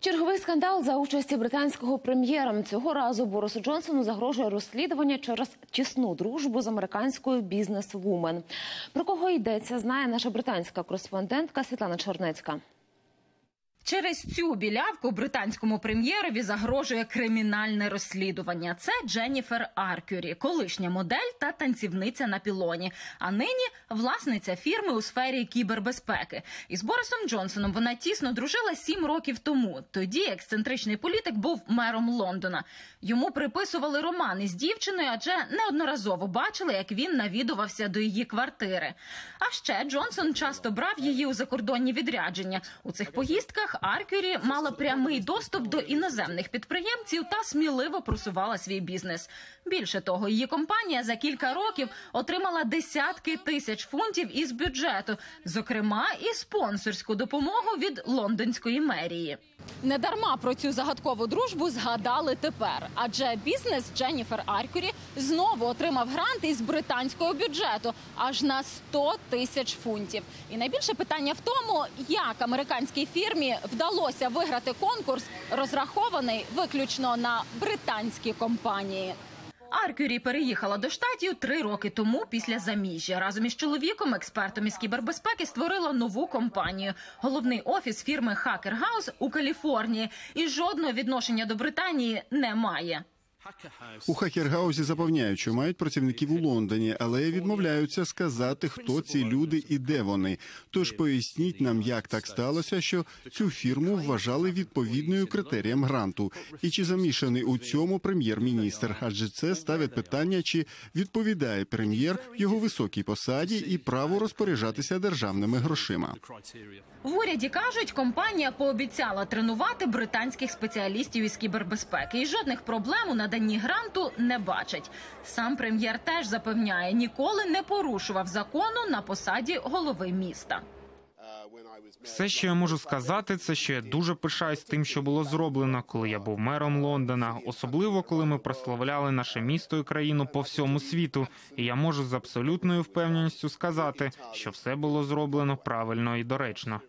Черговий скандал за участі британського прем'єра. Цього разу Борису Джонсону загрожує розслідування через тісну дружбу з американською бізнес-вумен. Про кого йдеться, знає наша британська кореспондентка Світлана Чорнецька. Через цю білявку британському прем'єрові загрожує кримінальне розслідування. Це Дженніфер Аркюрі, колишня модель та танцівниця на пілоні. А нині власниця фірми у сфері кібербезпеки. Із Борисом Джонсоном вона тісно дружила сім років тому. Тоді ексцентричний політик був мером Лондона. Йому приписували роман із дівчиною, адже неодноразово бачили, як він навідувався до її квартири. А ще Джонсон часто брав її у закордонні відрядження. У цих поїздках Аркюрі мала прямий доступ до іноземних підприємців та сміливо просувала свій бізнес. Більше того, її компанія за кілька років отримала десятки тисяч фунтів із бюджету, зокрема і спонсорську допомогу від лондонської мерії. Недарма про цю загадкову дружбу згадали тепер, адже бізнес Дженніфер Аркюрі знову отримав грант із британського бюджету аж на 100 тисяч фунтів. І найбільше питання в тому, як американській фірмі вдалося виграти конкурс, розрахований виключно на британські компанії. Аркюрі переїхала до штатів три роки тому після заміжжя. Разом із чоловіком, експертом із кібербезпеки, створила нову компанію. Головний офіс фірми Hacker House у Каліфорнії і жодного відношення до Британії не має. У хакергаузі запевняють, що мають працівників у Лондоні, але відмовляються сказати, хто ці люди і де вони. Тож поясніть нам, як так сталося, що цю фірму вважали відповідною критеріям гранту, і чи замішаний у цьому прем'єр-міністр? Адже це ставить питання, чи відповідає прем'єр його високій посаді і право розпоряджатися державними грошима. В уряді кажуть, компанія пообіцяла тренувати британських спеціалістів із кібербезпеки, і жодних проблем у наданні гранту не бачать. Сам прем'єр теж запевняє, ніколи не порушував закону на посаді голови міста. Все, що я можу сказати, це що я дуже пишаюсь тим, що було зроблено, коли я був мером Лондона, особливо коли ми прославляли наше місто і країну по всьому світу. І я можу з абсолютною впевненістю сказати, що все було зроблено правильно і доречно.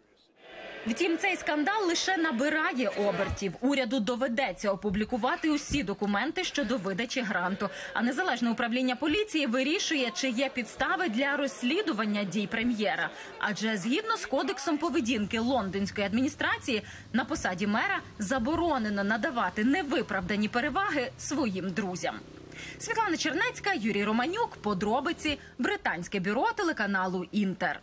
Втім, цей скандал лише набирає обертів. Уряду доведеться опублікувати усі документи щодо видачі гранту. А незалежне управління поліції вирішує, чи є підстави для розслідування дій прем'єра. Адже згідно з кодексом поведінки лондонської адміністрації на посаді мера заборонено надавати невиправдані переваги своїм друзям. Світлана Чернецька, Юрій Романюк. Подробиці британське бюро телеканалу Інтер.